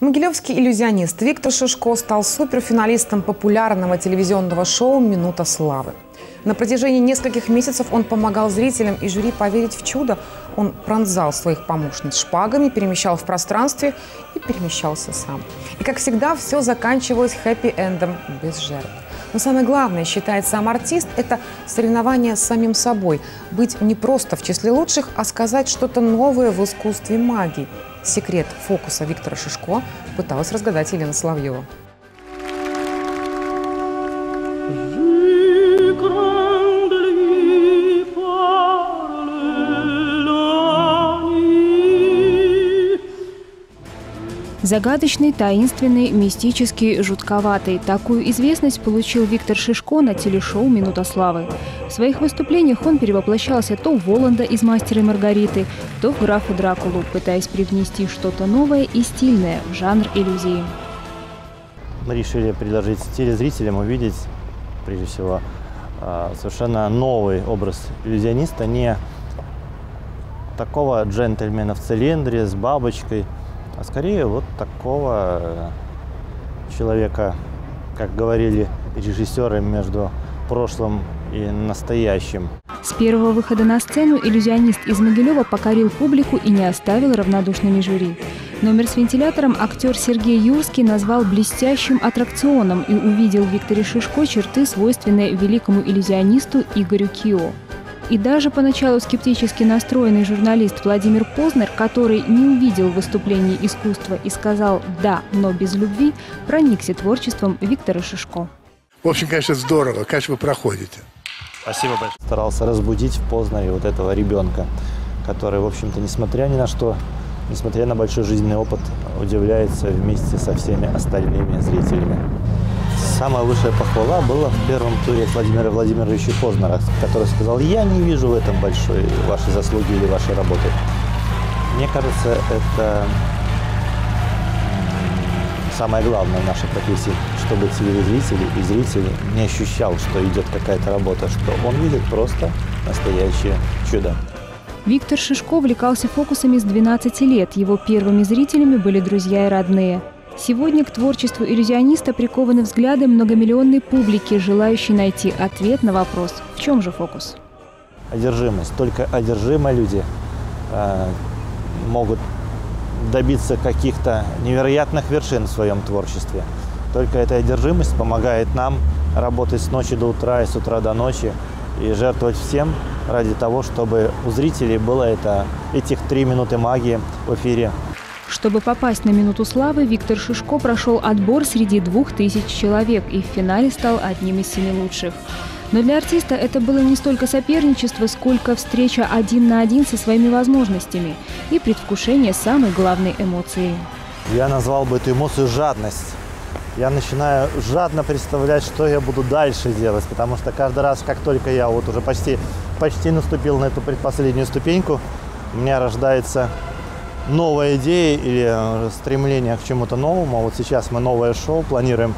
Могилевский иллюзионист Виктор Шишко стал суперфиналистом популярного телевизионного шоу «Минута славы». На протяжении нескольких месяцев он помогал зрителям и жюри поверить в чудо. Он пронзал своих помощниц шпагами, перемещал в пространстве и перемещался сам. И, как всегда, все заканчивалось хэппи-эндом, без жертв. Но самое главное, считает сам артист, это соревнование с самим собой. Быть не просто в числе лучших, а сказать что-то новое в искусстве магии. Секрет фокуса Виктора Шишко пыталась разгадать Елена Соловьева. Загадочный, таинственный, мистический, жутковатый. Такую известность получил Виктор Шишко на телешоу «Минута славы». В своих выступлениях он перевоплощался то в Воланда из «Мастера и Маргариты», то в графа Дракулу, пытаясь привнести что-то новое и стильное в жанр иллюзии. Мы решили предложить телезрителям увидеть, прежде всего, а, совершенно новый образ иллюзиониста, не такого джентльмена в цилиндре с бабочкой – а скорее вот такого э, человека, как говорили режиссеры, между прошлым и настоящим. С первого выхода на сцену иллюзионист из Могилева покорил публику и не оставил равнодушными жюри. Номер с вентилятором актер Сергей Юрский назвал блестящим аттракционом и увидел в Викторе Шишко черты, свойственные великому иллюзионисту Игорю Кио. И даже поначалу скептически настроенный журналист Владимир Познер, который не увидел выступление искусства и сказал «да, но без любви», проникся творчеством Виктора Шишко. В общем, конечно, здорово. Конечно, вы проходите. Спасибо большое. Старался разбудить в Познере вот этого ребенка, который, в общем-то, несмотря ни на что, несмотря на большой жизненный опыт, удивляется вместе со всеми остальными зрителями. Самая высшая похвала была в первом туре Владимира Владимировича Познера, который сказал, я не вижу в этом большой вашей заслуги или вашей работы. Мне кажется, это самое главное в нашей профессии, чтобы телезрители и зрители не ощущал, что идет какая-то работа, что он видит просто настоящее чудо. Виктор Шишко увлекался фокусами с 12 лет. Его первыми зрителями были друзья и родные. Сегодня к творчеству иллюзиониста прикованы взгляды многомиллионной публики, желающей найти ответ на вопрос «В чем же фокус?». Одержимость. Только одержимые люди э, могут добиться каких-то невероятных вершин в своем творчестве. Только эта одержимость помогает нам работать с ночи до утра и с утра до ночи и жертвовать всем ради того, чтобы у зрителей было это, этих три минуты магии в эфире чтобы попасть на «Минуту славы», Виктор Шишко прошел отбор среди двух тысяч человек и в финале стал одним из семи лучших. Но для артиста это было не столько соперничество, сколько встреча один на один со своими возможностями и предвкушение самой главной эмоции. Я назвал бы эту эмоцию жадность. Я начинаю жадно представлять, что я буду дальше делать, потому что каждый раз, как только я вот уже почти, почти наступил на эту предпоследнюю ступеньку, у меня рождается новая идея или э, стремление к чему-то новому. А вот сейчас мы новое шоу планируем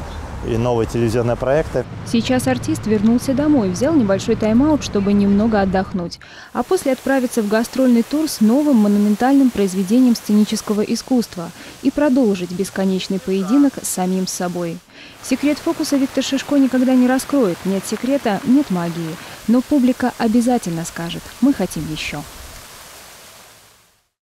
и новые телевизионные проекты. Сейчас артист вернулся домой, взял небольшой тайм-аут, чтобы немного отдохнуть, а после отправиться в гастрольный тур с новым монументальным произведением сценического искусства и продолжить бесконечный поединок с самим собой. Секрет фокуса Виктор Шишко никогда не раскроет. Нет секрета, нет магии. Но публика обязательно скажет «мы хотим еще».